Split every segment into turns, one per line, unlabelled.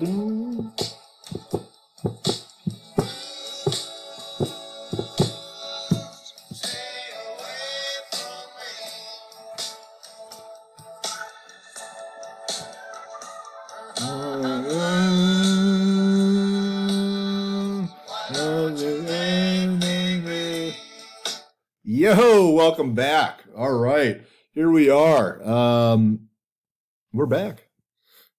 Yo, welcome back. All right, here we are. Um, we're back.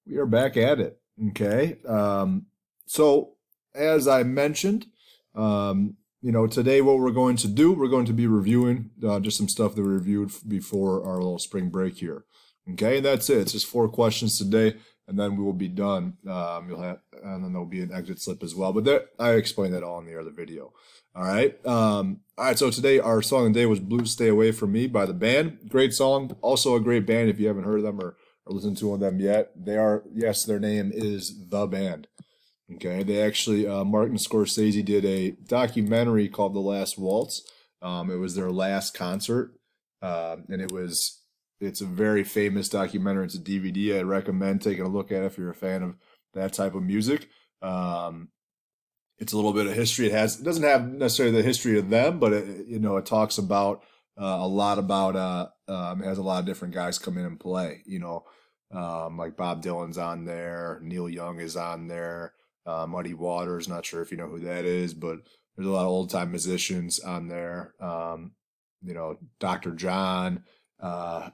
We are back at it. Okay. Um, so as I mentioned, um, you know, today what we're going to do, we're going to be reviewing uh, just some stuff that we reviewed before our little spring break here. Okay, and that's it. It's just four questions today, and then we will be done. Um, you'll have, and then there'll be an exit slip as well. But there, I explained that all in the other video. All right. Um, all right. So today our song of the day was "Blue Stay Away from Me" by the band. Great song. Also a great band. If you haven't heard of them or, or listened to one of them yet, they are. Yes, their name is the band. Okay. They actually uh, Martin Scorsese did a documentary called "The Last Waltz." Um, it was their last concert, uh, and it was it's a very famous documentary. It's a DVD. I recommend taking a look at it if you're a fan of that type of music. Um, it's a little bit of history. It has it doesn't have necessarily the history of them, but it, you know it talks about a lot about uh, um, has a lot of different guys come in and play. You know, um, like Bob Dylan's on there, Neil Young is on there, uh, Muddy Waters. Not sure if you know who that is, but there's a lot of old time musicians on there. Um, you know, Dr. John. Uh,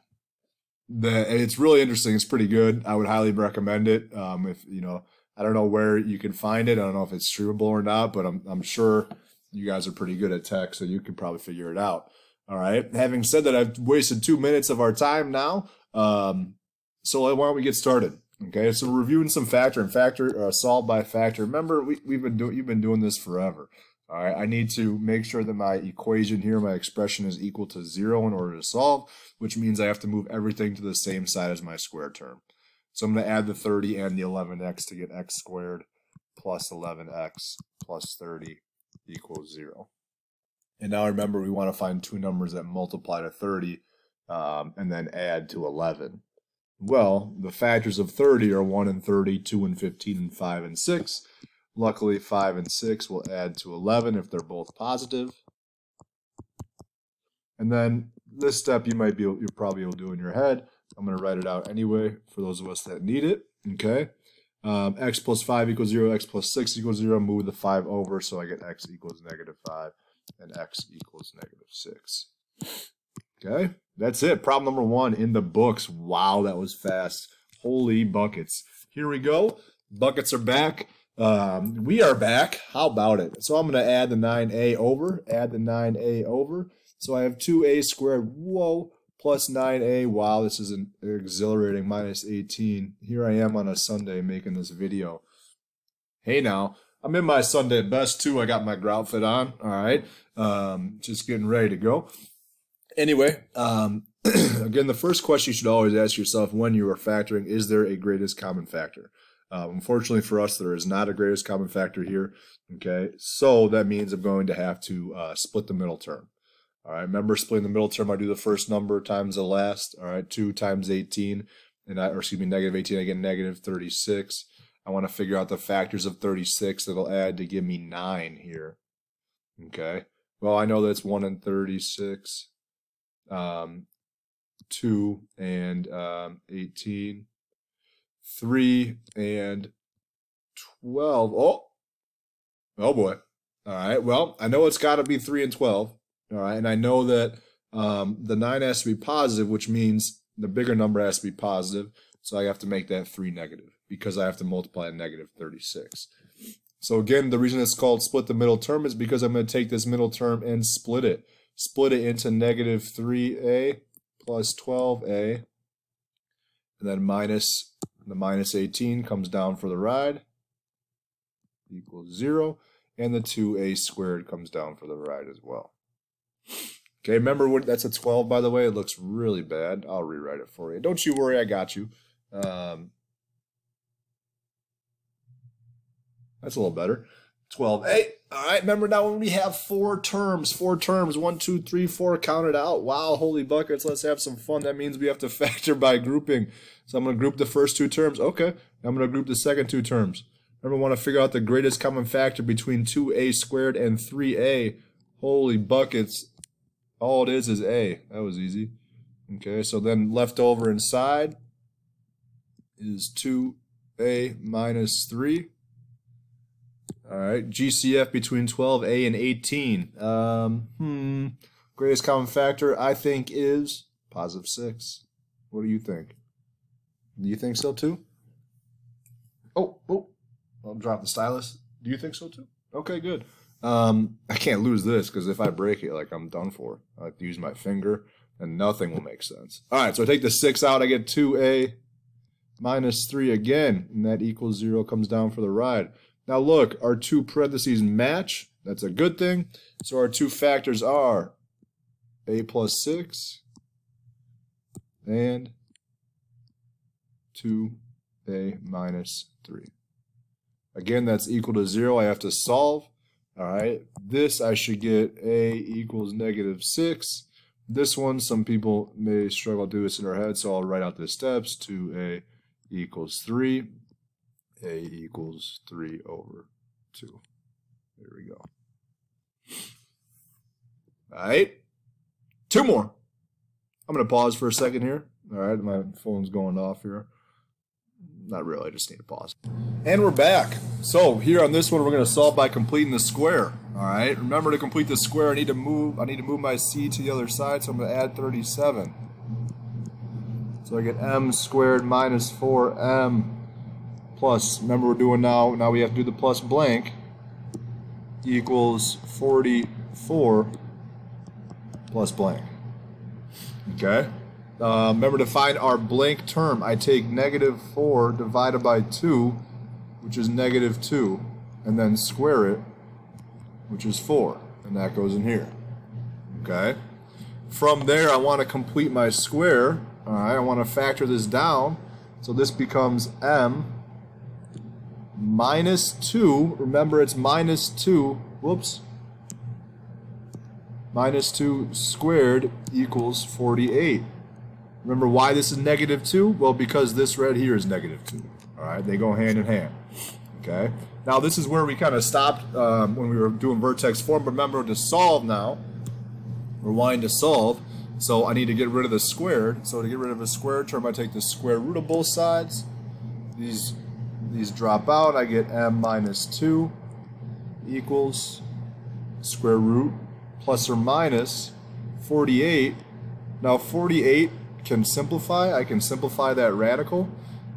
the it's really interesting. It's pretty good. I would highly recommend it. Um, if you know I don't know where you can find it. I don't know if it's streamable or not, but I'm I'm sure you guys are pretty good at tech, so you can probably figure it out. All right. Having said that, I've wasted two minutes of our time now. Um, so why don't we get started? Okay. So reviewing some factor and factor uh, solved by factor. Remember, we, we've been doing you've been doing this forever. All right. I need to make sure that my equation here, my expression is equal to zero in order to solve, which means I have to move everything to the same side as my square term. So I'm going to add the 30 and the 11x to get x squared plus 11x plus 30 equals 0. And now remember, we want to find two numbers that multiply to 30 um, and then add to 11. Well, the factors of 30 are 1 and 30, 2 and 15, and 5 and 6. Luckily, 5 and 6 will add to 11 if they're both positive. And then this step you might be you probably will do in your head. I'm going to write it out anyway for those of us that need it. Okay. Um, x plus 5 equals 0, x plus 6 equals 0. Move the 5 over so I get x equals negative 5 and x equals negative 6. Okay. That's it. Problem number one in the books. Wow, that was fast. Holy buckets. Here we go. Buckets are back. Um, we are back. How about it? So I'm going to add the 9a over, add the 9a over. So I have 2a squared. Whoa plus 9a. Wow, this is an exhilarating minus 18. Here I am on a Sunday making this video. Hey now, I'm in my Sunday best too. I got my grout fit on. All right. Um, just getting ready to go. Anyway, um, again, the first question you should always ask yourself when you are factoring is there a greatest common factor? Uh, unfortunately for us, there is not a greatest common factor here. Okay, so that means I'm going to have to uh, split the middle term. All right, remember splitting the middle term, I do the first number times the last. All right, 2 times 18, and I, or excuse me, negative 18, I get negative 36. I want to figure out the factors of 36 that'll add to give me 9 here. Okay, well, I know that's 1 and 36, um, 2 and um, 18, 3 and 12. Oh, oh boy. All right, well, I know it's got to be 3 and 12. All right, and I know that um, the 9 has to be positive, which means the bigger number has to be positive. So I have to make that 3 negative because I have to multiply a negative 36. So again, the reason it's called split the middle term is because I'm going to take this middle term and split it. Split it into negative 3a plus 12a. And then minus the minus 18 comes down for the ride equals 0. And the 2a squared comes down for the ride as well. Okay, remember what that's a 12, by the way. It looks really bad. I'll rewrite it for you. Don't you worry, I got you. Um, that's a little better. 12a. All right, remember now when we have four terms, four terms, one, two, three, four, count it out. Wow, holy buckets, let's have some fun. That means we have to factor by grouping. So I'm going to group the first two terms. Okay, I'm going to group the second two terms. Remember, we want to figure out the greatest common factor between 2a squared and 3a. Holy buckets, all it is is a. That was easy. Okay, so then left over inside is 2a minus 3. All right, GCF between 12a and 18. Um, hmm, greatest common factor I think is positive 6. What do you think? Do you think so too? Oh, oh, I'll drop the stylus. Do you think so too? Okay, good. Um, I can't lose this because if I break it, like I'm done for. I have to use my finger and nothing will make sense. All right, so I take the 6 out. I get 2a minus 3 again, and that equals 0 comes down for the ride. Now look, our two parentheses match. That's a good thing. So our two factors are a plus 6 and 2a minus 3. Again, that's equal to 0. I have to solve. All right, this I should get a equals negative 6. This one, some people may struggle to do this in their head, so I'll write out the steps. 2a equals 3 a equals 3 over 2. There we go. All right. Two more. I'm going to pause for a second here. All right, my phone's going off here. Not really, I just need to pause. And we're back. So here on this one, we're going to solve by completing the square. All right, remember to complete the square, I need to move, I need to move my c to the other side, so I'm going to add 37. So I get m squared minus 4m plus, remember we're doing now, now we have to do the plus blank, equals 44 plus blank. Okay? Uh, remember to find our blank term. I take negative 4 divided by 2, which is negative 2, and then square it, which is 4. And that goes in here. Okay? From there, I want to complete my square. All right, I want to factor this down. So this becomes m minus 2. Remember, it's minus 2. Whoops. Minus 2 squared equals 48. Remember why this is negative 2? Well, because this right here is negative 2. All right, they go hand in hand. Okay. Now, this is where we kind of stopped um, when we were doing vertex form. Remember, to solve now, we're wanting to solve. So I need to get rid of the squared. So to get rid of a squared term, I take the square root of both sides. These these drop out. I get m minus 2 equals square root plus or minus 48. Now 48 can simplify. I can simplify that radical.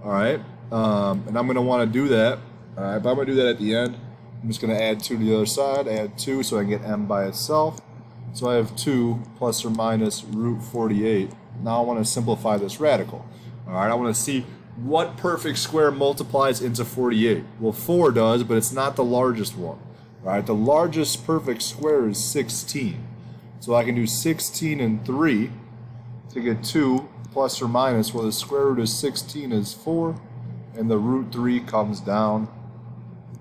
All right. Um, and I'm going to want to do that. All right. But I'm going to do that at the end. I'm just going to add 2 to the other side. Add 2 so I can get m by itself. So I have 2 plus or minus root 48. Now I want to simplify this radical. All right. I want to see what perfect square multiplies into 48? Well, 4 does, but it's not the largest one. Right? The largest perfect square is 16. So I can do 16 and 3 to get 2 plus or minus. Well, the square root of 16 is 4, and the root 3 comes down,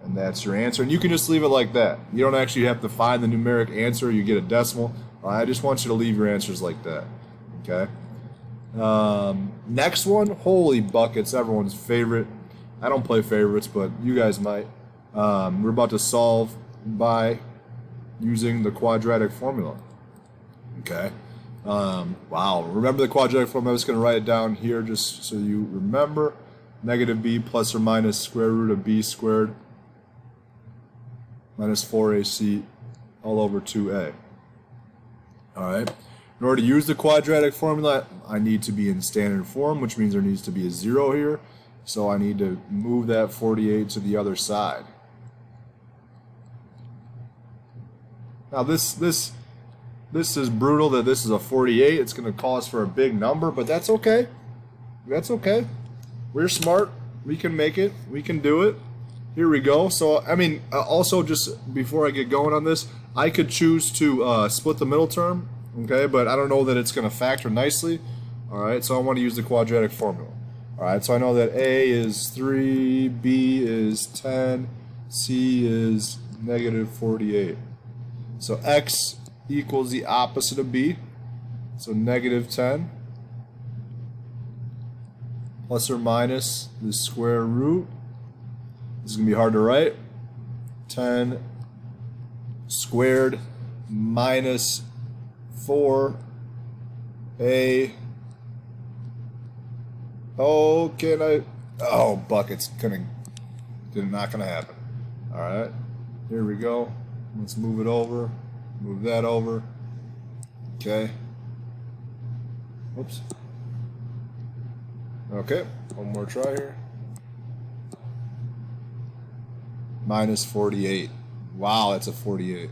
and that's your answer. And you can just leave it like that. You don't actually have to find the numeric answer. You get a decimal. I just want you to leave your answers like that. Okay? Um, next one, holy buckets, everyone's favorite. I don't play favorites, but you guys might. Um, we're about to solve by using the quadratic formula. Okay. Um, wow. Remember the quadratic formula. I'm just going to write it down here just so you remember. Negative b plus or minus square root of b squared minus 4ac all over 2a. All right. In order to use the quadratic formula, I need to be in standard form, which means there needs to be a zero here. So I need to move that 48 to the other side. Now this this this is brutal that this is a 48. It's going to cause for a big number, but that's okay. That's okay. We're smart. We can make it. We can do it. Here we go. So, I mean, uh, also just before I get going on this, I could choose to uh, split the middle term okay? But I don't know that it's going to factor nicely, all right? So I want to use the quadratic formula, all right? So I know that A is 3, B is 10, C is negative 48. So x equals the opposite of b. So negative 10 plus or minus the square root. This is going to be hard to write. 10 squared minus 4a. Oh, can I? Oh, buckets. Couldn't. Not to happen. All right. Here we go. Let's move it over. Move that over. Okay. Whoops. Okay, one more try here. Minus 48. Wow, that's a 48.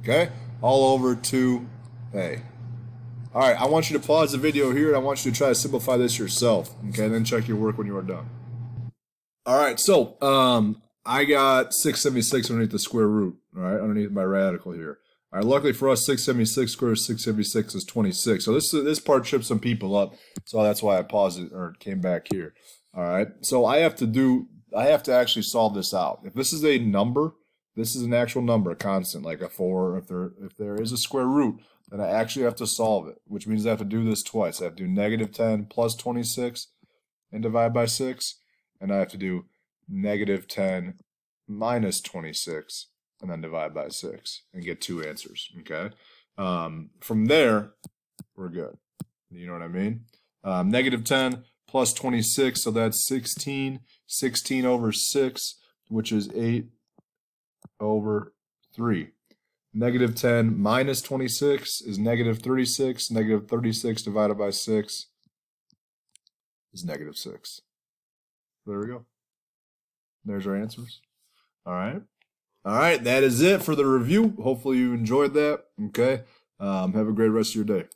Okay, all over to A. All right, I want you to pause the video here and I want you to try to simplify this yourself. Okay, then check your work when you are done. All right, so um, I got 676 underneath the square root, all right, underneath my radical here. All right, luckily for us, 676 squared 676 is 26. So this this part tripped some people up. So that's why I paused it or came back here. All right, so I have to do, I have to actually solve this out. If this is a number, this is an actual number, a constant, like a four. If there if there is a square root, then I actually have to solve it, which means I have to do this twice. I have to do negative 10 plus 26 and divide by 6. And I have to do negative 10 minus 26 and then divide by 6 and get two answers, okay? Um, from there, we're good. You know what I mean? Um, negative 10 plus 26, so that's 16. 16 over 6, which is 8 over 3. Negative 10 minus 26 is negative 36. Negative 36 divided by 6 is negative 6. There we go. There's our answers. All right. All right, that is it for the review. Hopefully you enjoyed that. Okay. Um, have a great rest of your day.